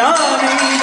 Ramani.